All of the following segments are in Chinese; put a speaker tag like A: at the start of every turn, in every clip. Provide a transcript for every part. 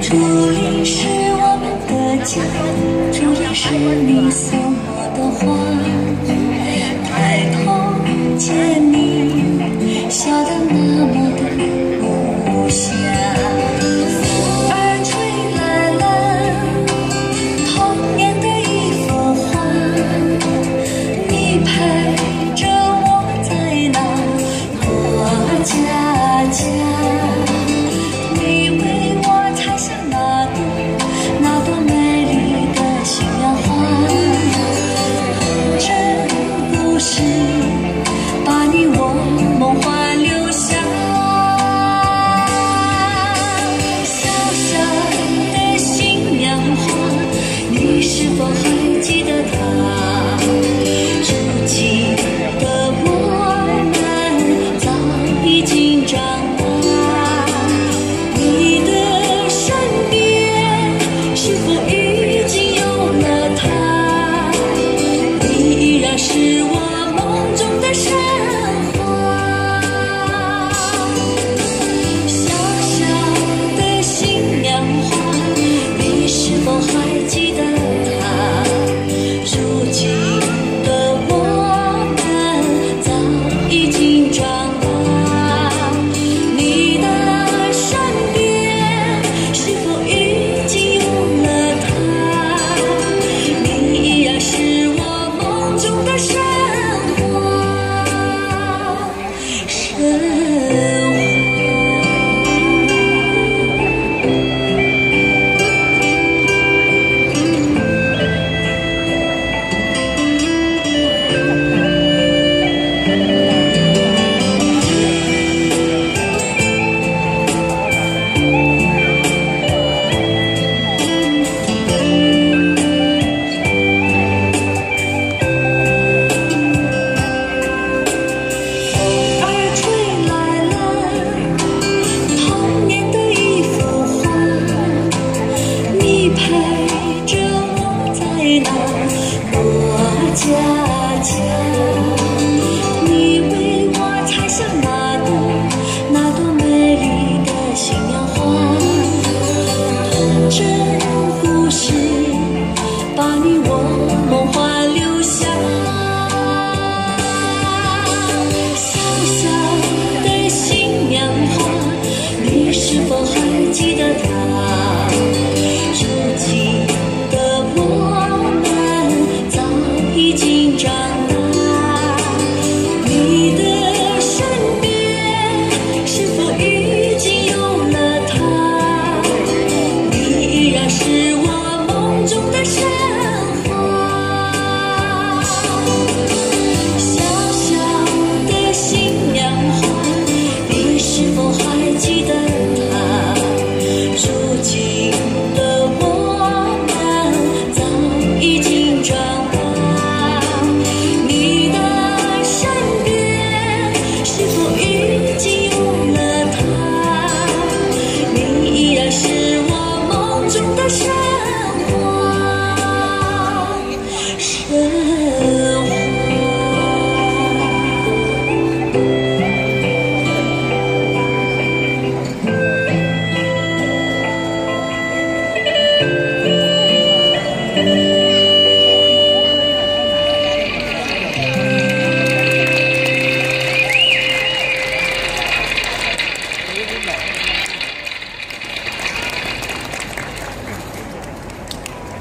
A: 竹林是我们的家，竹叶是你送我的花。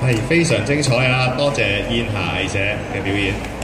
B: 係非常精彩啊！多謝燕霞寫嘅表演。